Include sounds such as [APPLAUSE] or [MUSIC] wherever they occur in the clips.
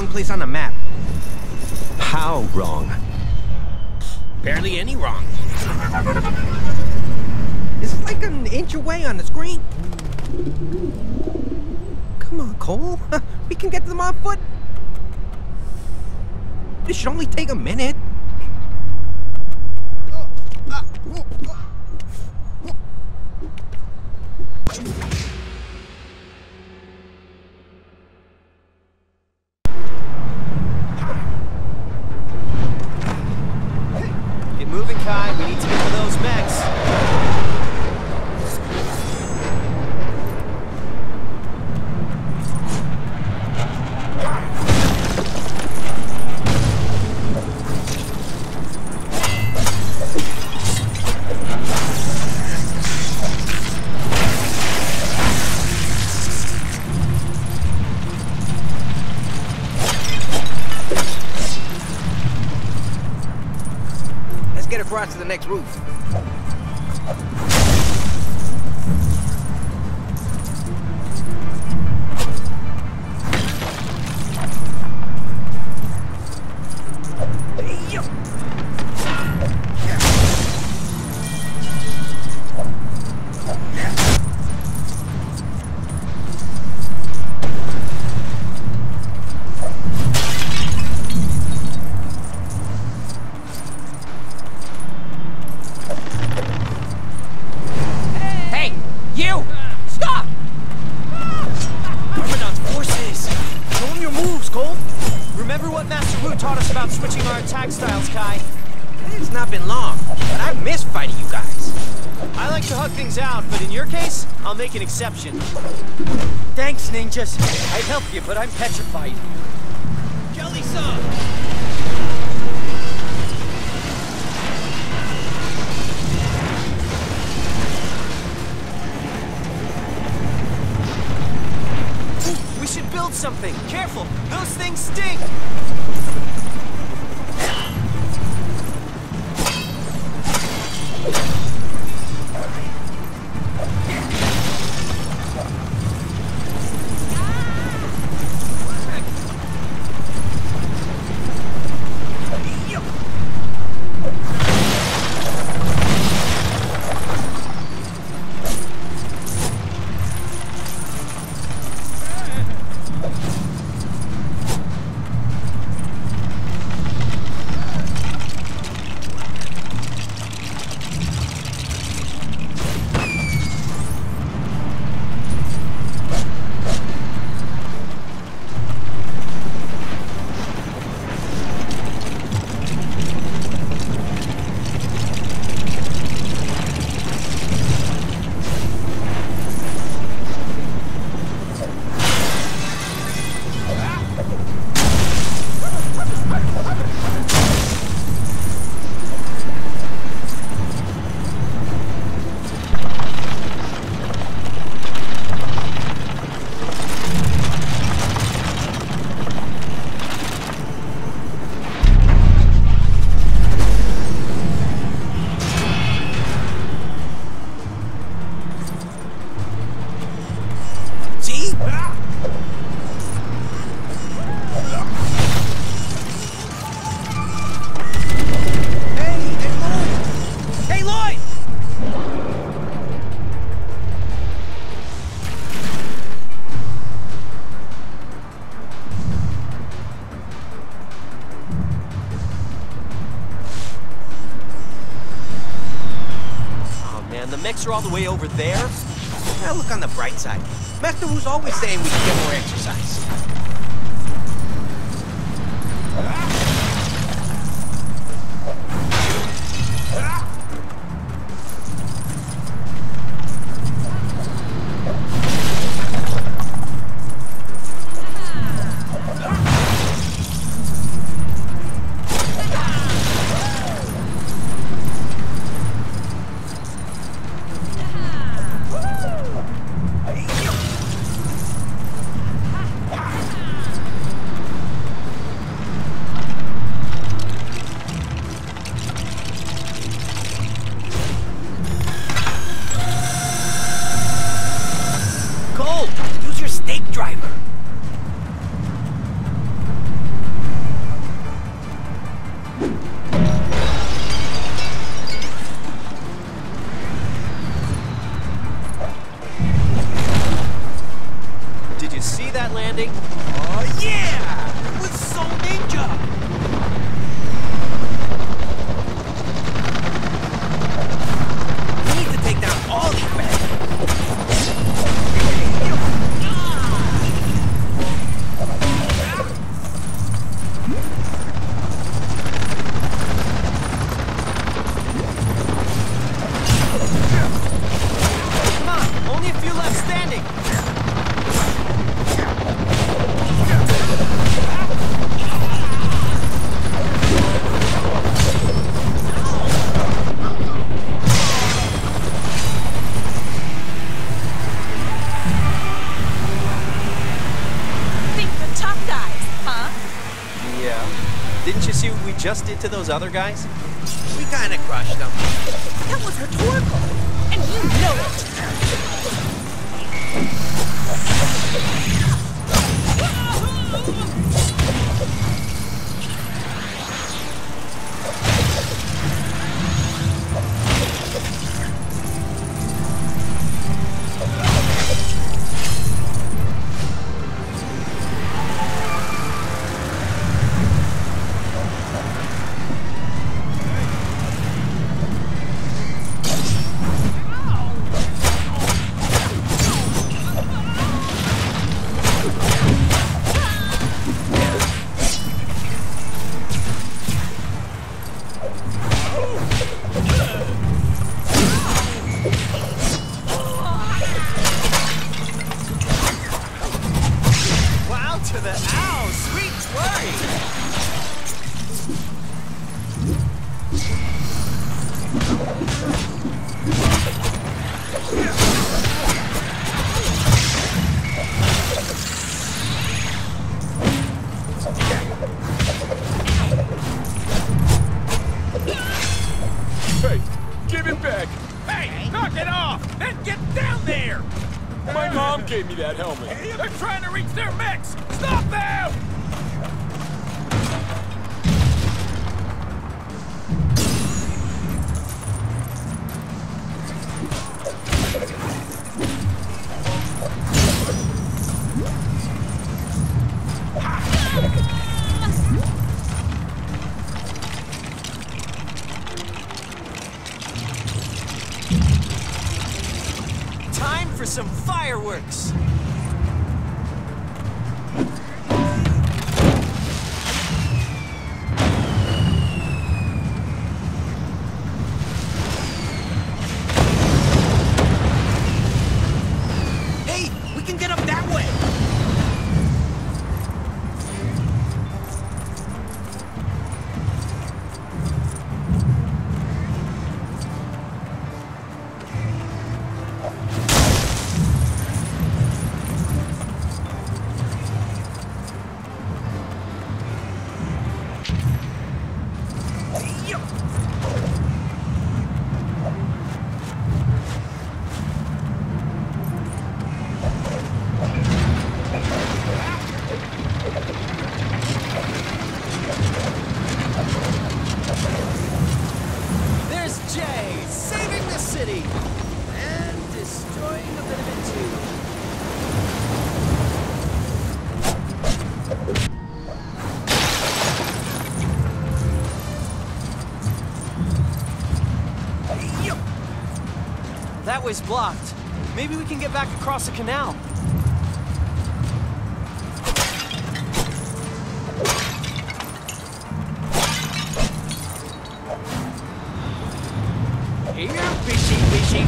wrong place on the map. How wrong? Barely any wrong. It's like an inch away on the screen. Come on, Cole. [LAUGHS] we can get to them on foot. This should only take a minute. Oh, uh, oh, oh. get across to the next roof. but I'm petrified. Jelly build something. Careful, those things stink! are all the way over there. Now look on the bright side. Master Wu's always saying we should get more exercise. just did to those other guys, we kind of crushed them. They're trying to reach their mechs! Stop them! Highway's blocked. Maybe we can get back across the canal. Here, fishy, fishy.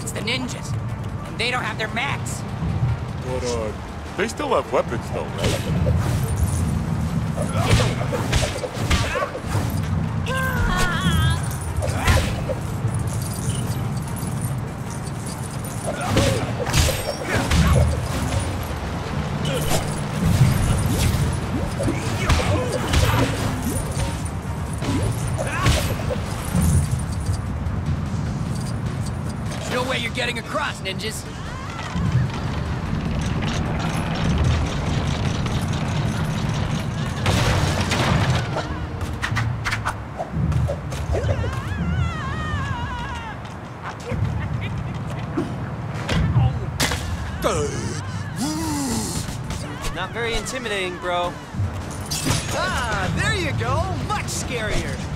It's the ninjas. And they don't have their mechs. But, uh, they still have weapons, though, right? Ninjas. Not very intimidating, bro. Ah, there you go. Much scarier.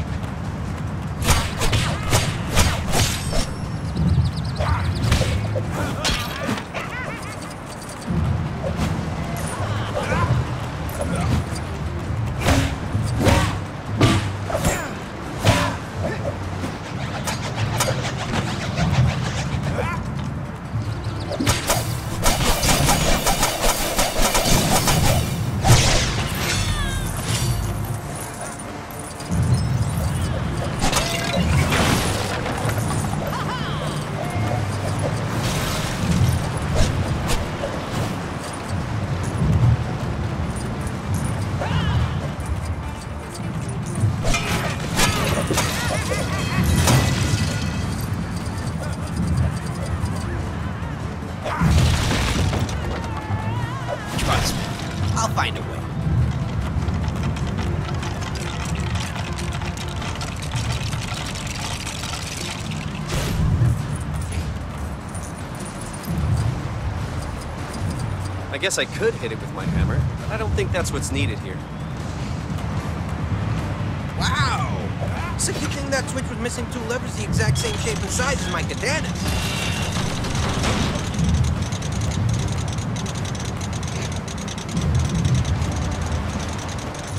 Guess I could hit it with my hammer, but I don't think that's what's needed here. Wow! A good thing that switch was missing two levers the exact same shape and size as my katanas.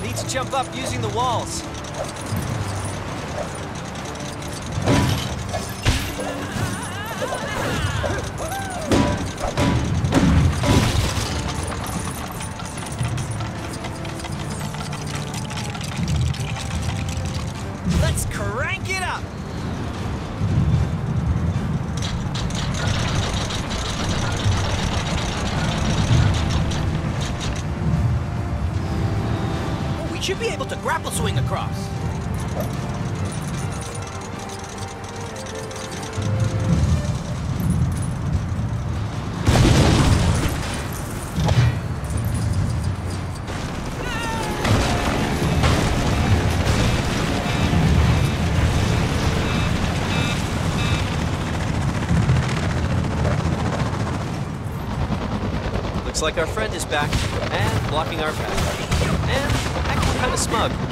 Need to jump up using the walls. Looks like our friend is back and blocking our path. And acting kind of smug.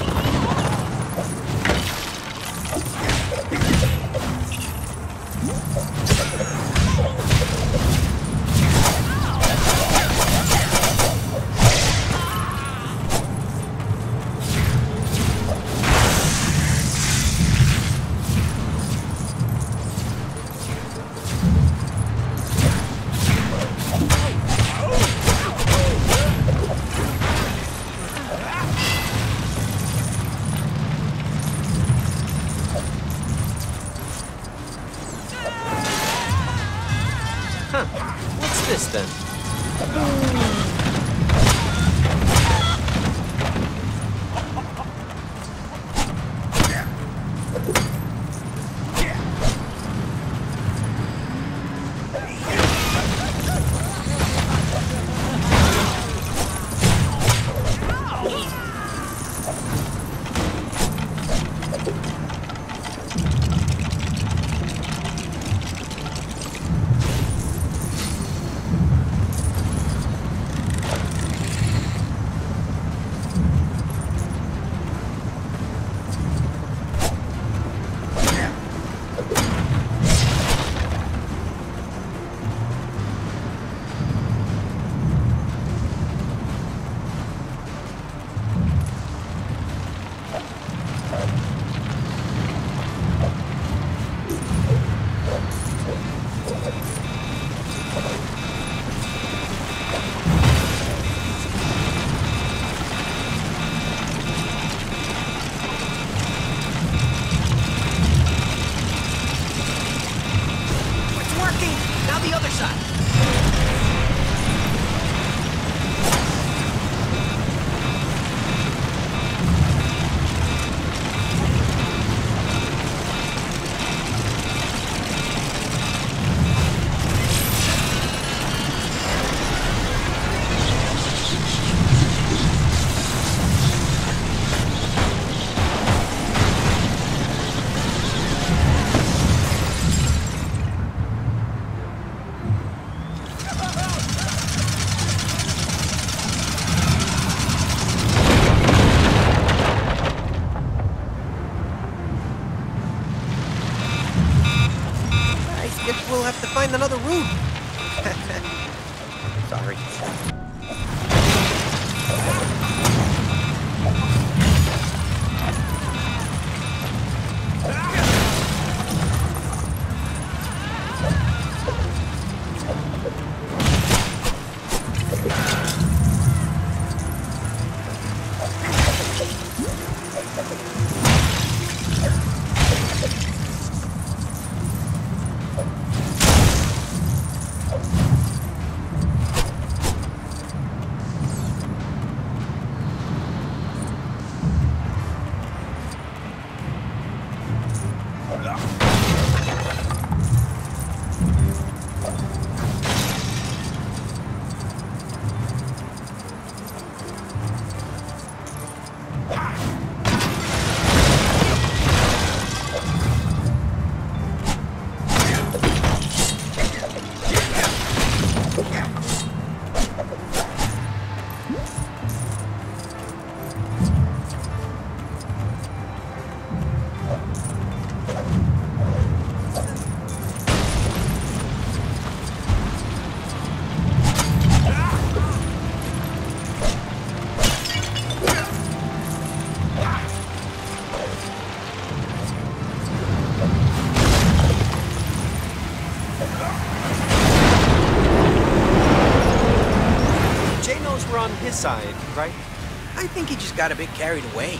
Got a bit carried away.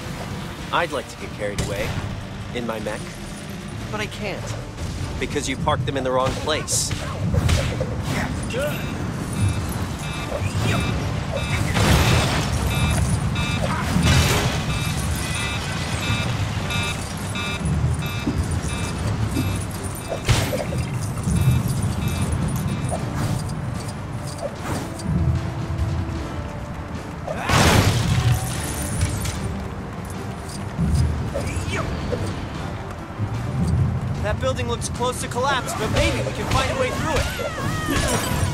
I'd like to get carried away in my mech, but I can't because you parked them in the wrong place. Looks close to collapse, but maybe we can find a way through it.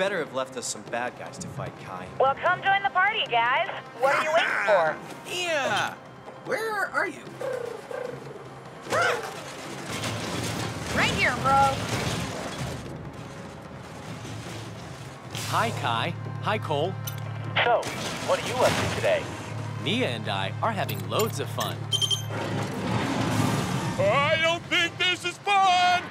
Better have left us some bad guys to fight, Kai. Well, come join the party, guys. What are you waiting ah, for? Yeah. Where are you? Right here, bro. Hi, Kai. Hi, Cole. So, what are you up to today? Nya and I are having loads of fun. I don't think this is fun!